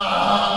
Ah!